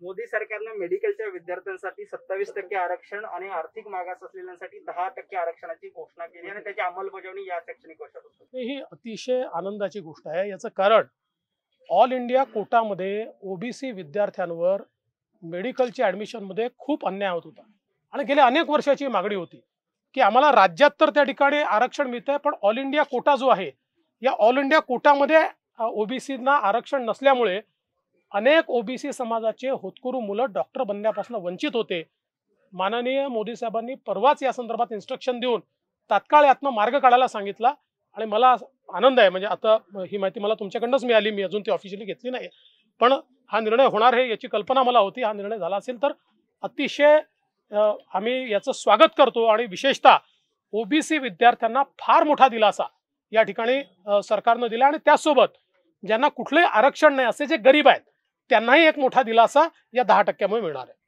मोदी सरकारनं मेडिकलच्या विद्यार्थ्यांसाठी सत्तावीस टक्के आरक्षण आणि आर्थिक मागास असलेल्यांसाठी दहा टक्के आरक्षणाची घोषणा केली आणि त्याची अंमलबजावणी या शैक्षणिक वर्षात ही अतिशय आनंदाची गोष्ट आहे. याचं कारण ऑल इंडिया कोटामध्ये ओबीसी विद्यार्थ्यांवर मेडिकलच्या ॲडमिशनमध्ये खूप अन्याय होत होता. आणि गेल्या अनेक वर्षाची मागणी होती की आम्हाला राज्यात तर त्या ठिकाणी आरक्षण मिळतंय पण ऑल इंडिया कोटा जो आहे या ऑल इंडिया कोटामध्ये ओबीसीना आरक्षण नसल्यामुळे अनेक ओबीसी समाजाचे होतकुरू मुलं डॉक्टर बनण्यापासून वंचित होते. माननीय मोदी साहेबांनी परवाच या संदर्भात इन्स्ट्रक्शन देऊन तात्काळ यातनं मार्ग काढायला सांगितला आणि मला आनंद आहे. म्हणजे आता ही माहिती मला तुमच्याकडनंच मिळाली. मी अजून ती ऑफिशियली घेतली नाही पण हा निर्णय होणार आहे याची कल्पना मला होती. हा निर्णय झाला असेल तर अतिशय आम्ही याचं स्वागत करतो आणि विशेषतः ओबीसी विद्यार्थ्यांना फार मोठा दिलासा या ठिकाणी सरकारनं दिला. आणि त्याचसोबत ज्यांना कुठलंही आरक्षण नाही असे जे गरीब आहेत त्यांनाही एक मोठा दिलासा या दहा टक्क्यामुळे मिळणार आहे.